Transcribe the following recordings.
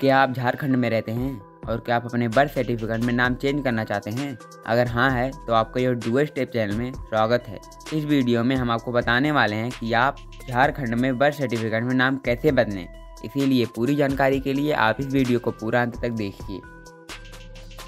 क्या आप झारखंड में रहते हैं? और क्या आप अपने बर्थ सर्टिफिकेट में नाम चेंज करना चाहते हैं? अगर हाँ है तो आपका यह डुअल स्टेप चैनल में स्वागत है। इस वीडियो में हम आपको बताने वाले हैं कि आप झारखंड में बर्थ सर्टिफिकेट में नाम कैसे बदलें। इसीलिए पूरी जानकारी के लिए आप इस वीडियो को पूरा अंत तक देखिए।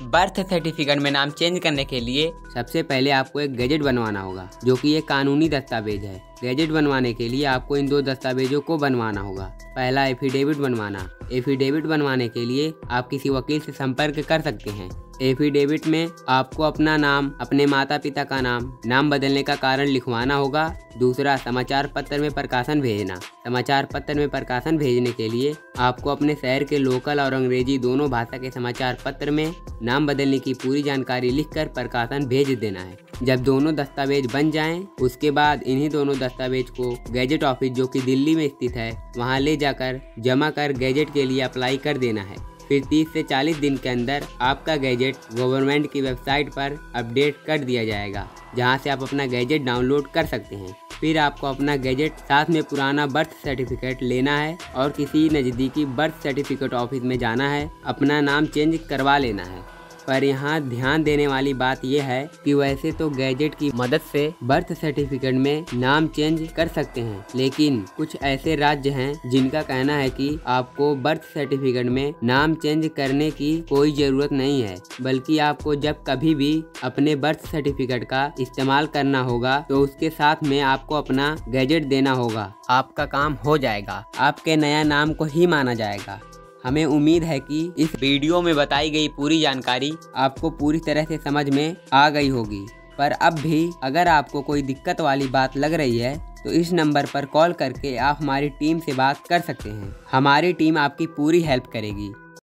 बर्थ सर्टिफिकेट में नाम चेंज करने के लिए सबसे पहले आपको एक गैजेट बनवाना होगा, जो कि एक कानूनी दस्तावेज़ है। गैजेट बनवाने के लिए आपको इन दो दस्तावेजों को बनवाना होगा। पहला एफिडेविट बनवाना। एफिडेविट बनवाने के लिए आप किसी वकील से संपर्क कर सकते हैं। एफिडेविट में आपको अपना नाम अपने माता पिता का नाम नाम बदलने का कारण लिखवाना होगा। दूसरा समाचार पत्र में प्रकाशन भेजना। समाचार पत्र में प्रकाशन भेजने के लिए आपको अपने शहर के लोकल और अंग्रेज़ी दोनों भाषा के समाचार पत्र में नाम बदलने की पूरी जानकारी लिखकर प्रकाशन भेज देना है। जब दोनों दस्तावेज़ बन जाएँ, उसके बाद इन्हीं दोनों दस्तावेज़ को गैजेट ऑफ़िस जो कि दिल्ली में स्थित है वहाँ ले जाकर जमा कर गैजेट के लिए अप्लाई कर देना है। फिर 30 से 40 दिन के अंदर आपका गैजेट गवर्नमेंट की वेबसाइट पर अपडेट कर दिया जाएगा, जहाँ से आप अपना गैजेट डाउनलोड कर सकते हैं। फिर आपको अपना गैजेट साथ में पुराना बर्थ सर्टिफिकेट लेना है और किसी नज़दीकी बर्थ सर्टिफिकेट ऑफ़िस में जाना है, अपना नाम चेंज करवा लेना है। पर यहाँ ध्यान देने वाली बात यह है कि वैसे तो गैजेट की मदद से बर्थ सर्टिफिकेट में नाम चेंज कर सकते हैं, लेकिन कुछ ऐसे राज्य हैं जिनका कहना है कि आपको बर्थ सर्टिफिकेट में नाम चेंज करने की कोई ज़रूरत नहीं है, बल्कि आपको जब कभी भी अपने बर्थ सर्टिफिकेट का इस्तेमाल करना होगा तो उसके साथ में आपको अपना गैजेट देना होगा। आपका काम हो जाएगा। आपके नया नाम को ही माना जाएगा। हमें उम्मीद है कि इस वीडियो में बताई गई पूरी जानकारी आपको पूरी तरह से समझ में आ गई होगी। पर अब भी अगर आपको कोई दिक्कत वाली बात लग रही है तो इस नंबर पर कॉल करके आप हमारी टीम से बात कर सकते हैं। हमारी टीम आपकी पूरी हेल्प करेगी।